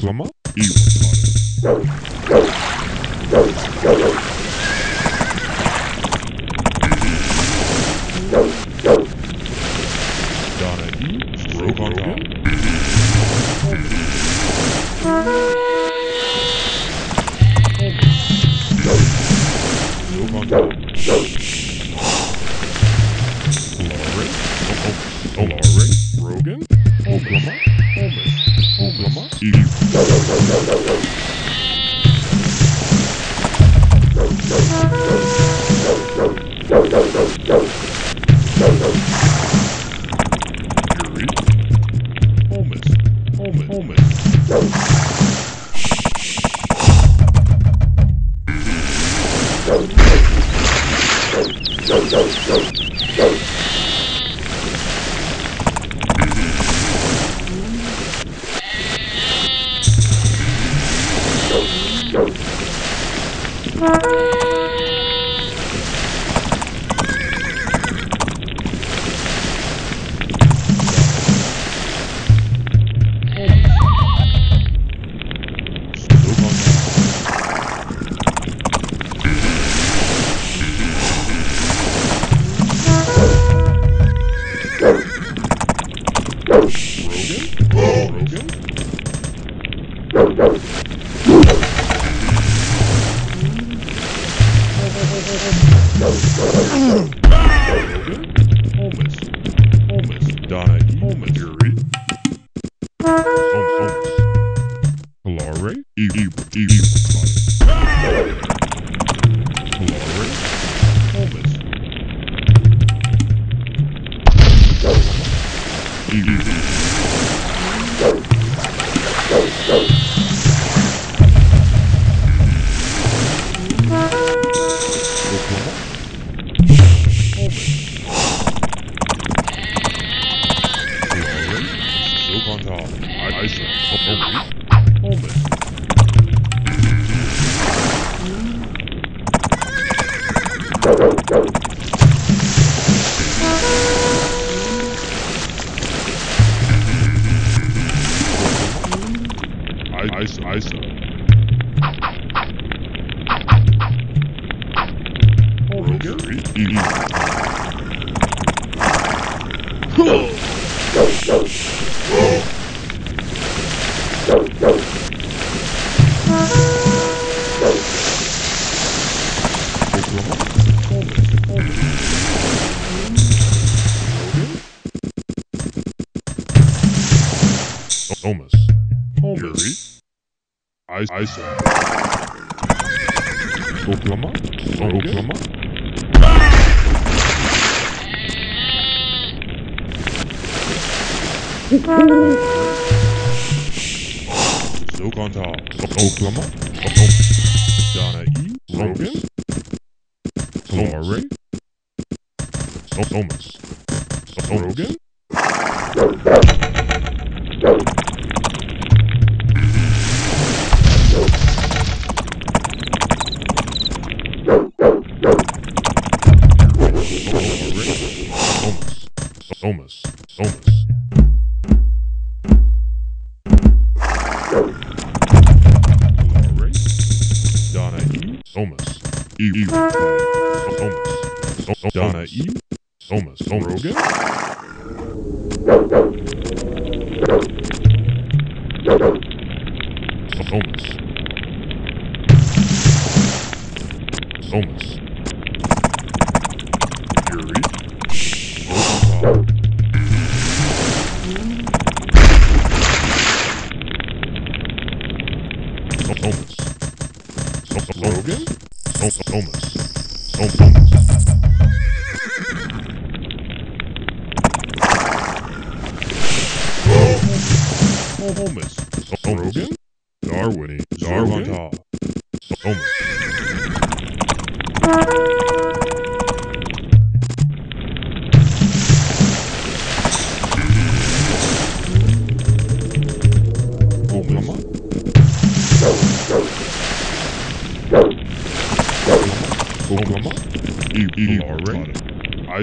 Stroke on top. Stroke on top. Laurie. Laurie. Rogan. Oklahoma. Oklahoma. Eve. Fury. Holmes. Holmes. Stroke Rogan? Rogan? Rogan? Holmes. Holmes. Donahue. Fury. Holmes. Holmes. Eve. Eve. Eve. Kalare. Eve. I, Isa. Isa. Rogan. Eve. Oklahoma. Holmes. Holmes. Fury. I, Isa. Oklahoma. Oklahoma. Silk on top. Oklahoma. Donna E. Rogan. Laurie. Thomas. Rogan. Thomas. Thomas. Laurie. Donna E. Thomas. Eve. Thomas. Donna E. Thomas. Rogan. Thomas. Thomas. Fury. Rosenthal. Thomas. Rogan. Thomas. Thomas. Thomas. Rogan. Darwin. Darwin. Thomas. Oklahoma. E. E. I.